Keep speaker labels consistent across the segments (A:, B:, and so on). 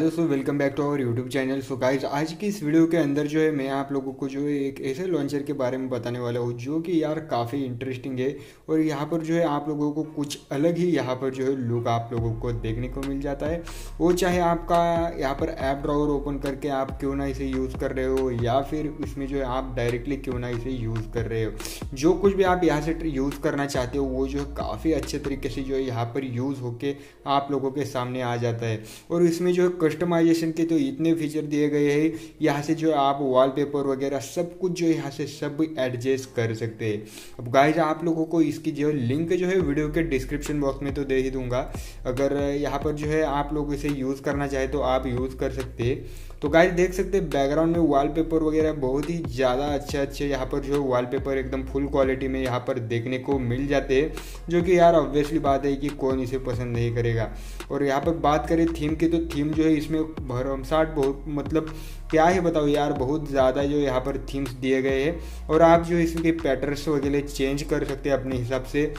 A: दोस्तों welcome back to our YouTube channel so guys आज की इस वीडियो के अंदर जो है, मैं आप लोगों को जो है एक ऐसे लॉन्चर के बारे में बताने वाला हूँ, जो कि यार काफ़ी इंटरेस्टिंग है। और यहाँ पर जो है, आप लोगों को कुछ अलग ही यहाँ पर जो है लुक आप लोगों को देखने को मिल जाता है। वो चाहे आपका यहाँ पर ऐप ड्रावर ओपन करके आप क्यों ना इसे यूज़ कर रहे हो, या फिर इसमें जो है, आप डायरेक्टली क्यों ना इसे यूज़ कर रहे हो। जो कुछ भी आप यहाँ से यूज़ करना चाहते हो, वो जो है काफ़ी अच्छे तरीके से जो है, यहाँ पर यूज़ होके आप लोगों के सामने आ जाता है। और इसमें जो कस्टमाइजेशन के तो इतने फीचर दिए गए हैं। यहाँ से जो आप वॉलपेपर वगैरह सब कुछ जो यहाँ से सब एडजस्ट कर सकते हैं। अब गाइज़ आप लोगों को इसकी जो लिंक जो है वीडियो के डिस्क्रिप्शन बॉक्स में तो दे ही दूँगा। अगर यहाँ पर जो है आप लोग इसे यूज़ करना चाहे तो आप यूज़ कर सकते हैं। तो गाइज़ देख सकते हैं बैकग्राउंड में वॉलपेपर वगैरह बहुत ही ज़्यादा अच्छे अच्छे यहाँ पर जो है वॉलपेपर एकदम फुल क्वालिटी में यहाँ पर देखने को मिल जाते हैं। जो कि यार ऑब्वियसली बात है कि कौन इसे पसंद नहीं करेगा। और यहाँ पर बात करें थीम की तो थीम जो है इसमें भरमसाट बहुत मतलब क्या ही बताओ यार, बहुत ज़्यादा जो यहाँ पर थीम्स दिए गए हैं। और आप जो इसके पैटर्न्स वगैरह चेंज कर सकते हैं अपने हिसाब से।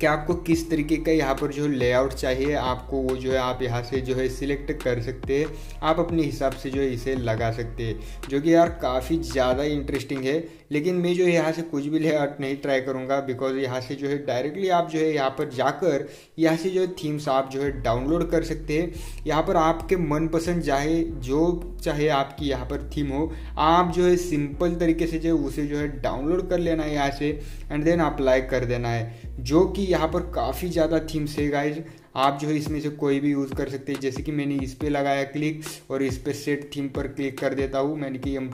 A: कि आपको किस तरीके का यहाँ पर जो लेआउट चाहिए आपको वो जो है आप यहाँ से जो है सिलेक्ट कर सकते हैं आप अपने हिसाब से जो है इसे लगा सकते हैं जो कि यार काफ़ी ज़्यादा इंटरेस्टिंग है लेकिन मैं जो है यहाँ से कुछ भी लेआउट नहीं ट्राई करूँगा बिकॉज़ यहाँ से जो है डायरेक्टली आप जो है यहाँ पर जाकर यहाँ से जो है थीम्स आप जो है डाउनलोड कर सकते हैं यहाँ पर आपके मनपसंद चाहे जो चाहे आपकी यहाँ पर थीम हो आप जो है सिंपल तरीके से जो है उसे जो है डाउनलोड कर लेना है यहाँ से एंड देन अप्लाई कर देना है जो कि यहाँ पर काफ़ी ज़्यादा थीम्स है गाइज़ आप जो है इसमें से कोई भी यूज़ कर सकते हैं। जैसे कि मैंने इस पर लगाया क्लिक और इस पर सेट थीम पर क्लिक कर देता हूँ मैंने कि एम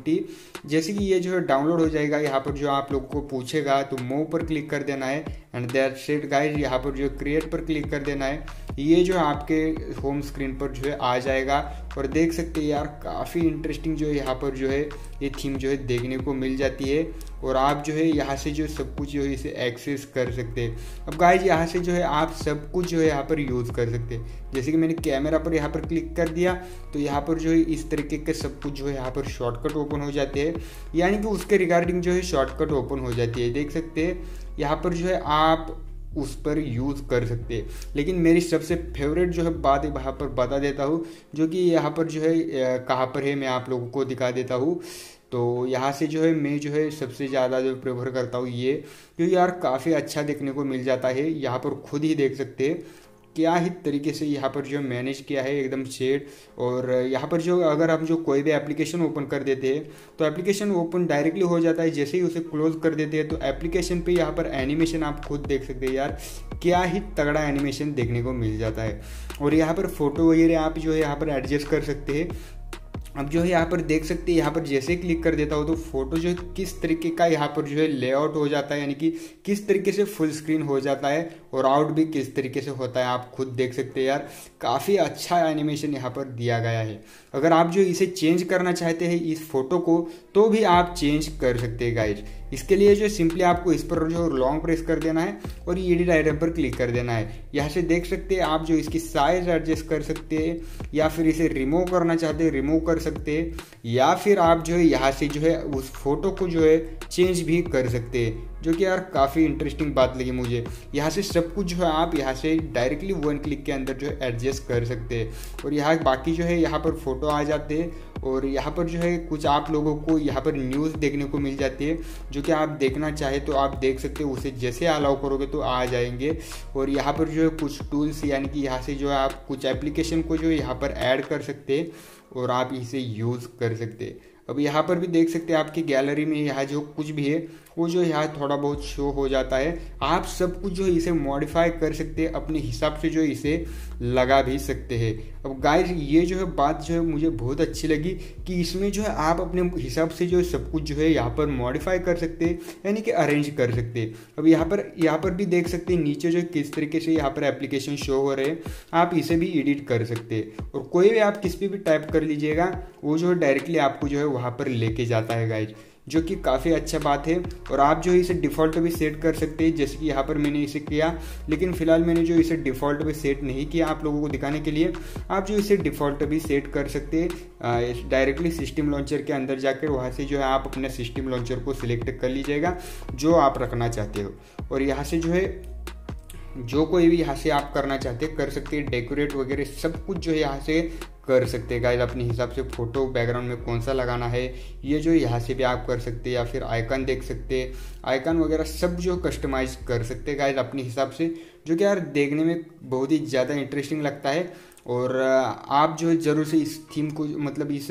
A: जैसे कि ये जो है डाउनलोड हो जाएगा, यहाँ पर जो आप लोग को पूछेगा तो मो पर क्लिक कर देना है। एंड दैट सेट गाइज़ यहाँ पर जो क्रिएट पर क्लिक कर देना है ये जो आपके होम स्क्रीन पर जो है आ जाएगा और देख सकते हैं यार काफ़ी इंटरेस्टिंग जो है यहाँ पर जो है ये थीम जो है देखने को मिल जाती है और आप जो है यहाँ से जो सब कुछ जो है इसे एक्सेस कर सकते हैं अब गाइज़ यहाँ से जो है आप सब कुछ जो है यहाँ पर यूज़ कर सकते हैं जैसे कि मैंने कैमरा पर यहाँ पर क्लिक कर दिया तो यहाँ पर जो है इस तरीके के सब कुछ जो है यहाँ पर शॉर्टकट ओपन हो जाते हैं यानी कि उसके रिगार्डिंग जो है शॉर्टकट ओपन हो जाती है देख सकते हैं यहाँ पर जो है आप उस पर यूज़ कर सकते हैं। लेकिन मेरी सबसे फेवरेट जो है बात यहाँ पर बता देता हूँ, जो कि यहाँ पर जो है कहाँ पर है मैं आप लोगों को दिखा देता हूँ। तो यहाँ से जो है मैं जो है सबसे ज़्यादा जो प्रेफर करता हूँ ये, क्योंकि यार काफ़ी अच्छा देखने को मिल जाता है। यहाँ पर खुद ही देख सकते हैं। क्या ही तरीके से यहाँ पर जो मैनेज किया है एकदम शेड और यहाँ पर जो अगर हम जो कोई भी एप्लीकेशन ओपन कर देते हैं तो एप्लीकेशन ओपन डायरेक्टली हो जाता है, जैसे ही उसे क्लोज कर देते हैं तो एप्लीकेशन पे यहाँ पर एनिमेशन आप खुद देख सकते हैं यार, क्या ही तगड़ा एनिमेशन देखने को मिल जाता है। और यहाँ पर फ़ोटो वगैरह आप जो है यहाँ पर एडजस्ट कर सकते हैं। अब जो है यहाँ पर देख सकते हैं, यहाँ पर जैसे क्लिक कर देता हूँ तो फ़ोटो जो है किस तरीके का यहाँ पर जो है लेआउट हो जाता है, यानी कि किस तरीके से फुल स्क्रीन हो जाता है और आउट भी किस तरीके से होता है, आप खुद देख सकते हैं यार। काफ़ी अच्छा एनिमेशन यहाँ पर दिया गया है। अगर आप जो इसे चेंज करना चाहते हैं इस फ़ोटो को तो भी आप चेंज कर सकते हैं गाइज़ इसके लिए जो सिंपली आपको इस पर जो लॉन्ग प्रेस कर देना है और ये एडिट आइटम पर क्लिक कर देना है। यहाँ से देख सकते हैं आप जो इसकी साइज़ एडजस्ट कर सकते हैं, या फिर इसे रिमूव करना चाहते हैं रिमूव कर सकते हैं, या फिर आप जो है यहाँ से जो है उस फ़ोटो को जो है चेंज भी कर सकते हैं, जो कि यार काफ़ी इंटरेस्टिंग बात लगी मुझे। यहाँ से सब कुछ जो है आप यहाँ से डायरेक्टली वन क्लिक के अंदर जो है एडजस्ट कर सकते हैं। और यहाँ बाकी जो है यहाँ पर फ़ोटो आ जाते हैं। और यहाँ पर जो है कुछ आप लोगों को यहाँ पर न्यूज़ देखने को मिल जाती है, जो कि आप देखना चाहे तो आप देख सकते हो, उसे जैसे अलाउ करोगे तो आ जाएँगे। और यहाँ पर जो है कुछ टूल्स यानी कि यहाँ से जो है आप कुछ एप्लीकेशन को जो है यहाँ पर ऐड कर सकते हैं और आप इसे यूज़ कर सकते हैं। अब यहाँ पर भी देख सकते हैं आपकी गैलरी में यहाँ जो कुछ भी है, वो जो यहाँ थोड़ा बहुत शो हो जाता है। आप सब कुछ जो इसे मॉडिफाई कर सकते हैं, अपने हिसाब से जो इसे लगा भी सकते हैं। अब गाइस ये जो है बात जो है मुझे बहुत अच्छी लगी कि इसमें जो है आप अपने हिसाब से जो है सब कुछ जो है यहाँ पर मॉडिफाई कर सकते हैं, यानी कि अरेंज कर सकते हैं। अब यहाँ पर यहाँ पर भी देख सकते हैं नीचे जो किस तरीके से यहाँ पर एप्लीकेशन शो हो रहे हैं, आप इसे भी एडिट कर सकते हैं। और कोई भी आप किस पे भी टाइप कर लीजिएगा, वो जो है डायरेक्टली आपको जो है वहाँ पर लेके जाता है गाइज़ जो कि काफ़ी अच्छा बात है। और आप जो इसे डिफ़ॉल्ट भी सेट कर सकते हैं, जैसे कि यहाँ पर मैंने इसे किया, लेकिन फ़िलहाल मैंने जो इसे डिफ़ॉल्ट भी सेट नहीं किया आप लोगों को दिखाने के लिए। आप जो इसे डिफ़ॉल्ट भी सेट कर सकते हैं डायरेक्टली सिस्टम लॉन्चर के अंदर जाकर वहाँ से जो है आप अपने सिस्टम लॉन्चर को सिलेक्ट कर लीजिएगा, जो आप रखना चाहते हो। और यहाँ से जो है, जो कोई भी यहाँ से आप करना चाहते हैं, कर सकते हैं डेकोरेट वगैरह, सब कुछ जो है यहाँ से कर सकते हैं। गाइज़ अपने हिसाब से फ़ोटो बैकग्राउंड में कौन सा लगाना है, ये जो यहाँ से भी आप कर सकते हैं या फिर आइकन देख सकते हैं। आइकन वगैरह सब जो कस्टमाइज कर सकते हैं। गाइज़ अपने हिसाब से, जो कि यार देखने में बहुत ही ज़्यादा इंटरेस्टिंग लगता है। और आप जो है ज़रूर से इस थीम को मतलब इस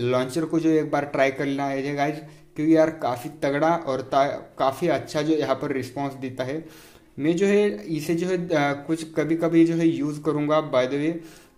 A: लॉन्चर को जो एक बार ट्राई कर लेना है गाइज़ क्योंकि यार काफ़ी तगड़ा और काफ़ी अच्छा जो यहाँ पर रिस्पॉन्स देता है। मैं जो है, इसे जो है कुछ कभी कभी जो है यूज़ करूँगा बाय द वे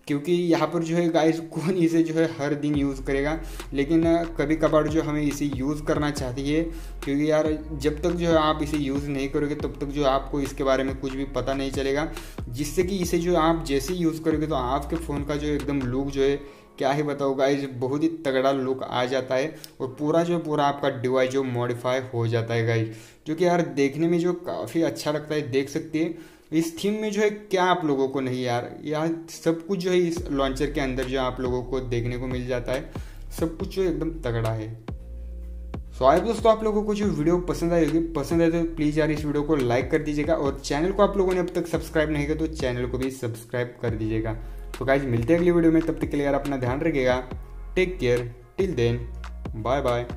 A: क्योंकि यहाँ पर जो है गाइस कौन इसे जो है हर दिन यूज़ करेगा? लेकिन कभी कभार जो हमें इसे यूज़ करना चाहती है क्योंकि यार, जब तक जो है आप इसे यूज़ नहीं करोगे, तब तक जो आपको इसके बारे में कुछ भी पता नहीं चलेगा। जिससे कि इसे जो आप जैसे यूज़ करोगे तो आपके फ़ोन का जो एकदम लुक जो है, क्या ही बताओ गाइज़ बहुत ही तगड़ा लुक आ जाता है और पूरा जो पूरा आपका डिवाइस जो मॉडिफाई हो जाता है गाइज़ जो कि यार, देखने में जो काफ़ी अच्छा लगता है, देख सकते हैं। इस थीम में जो है क्या आप लोगों को नहीं यार? यार सब कुछ जो है इस लॉन्चर के अंदर जो आप लोगों को देखने को मिल जाता है, सब कुछ जो एकदम तगड़ा है। सो आए दोस्तों, आप लोगों को जो वीडियो पसंद आई होगी, पसंद आए तो प्लीज़ यार इस वीडियो को लाइक कर दीजिएगा और चैनल को आप लोगों ने अब तक सब्सक्राइब नहीं किया तो चैनल को भी सब्सक्राइब कर दीजिएगा। तो गाइज़ मिलते हैं अगली वीडियो में, तब तक के लिए यार अपना ध्यान रखिएगा। Take care till then bye bye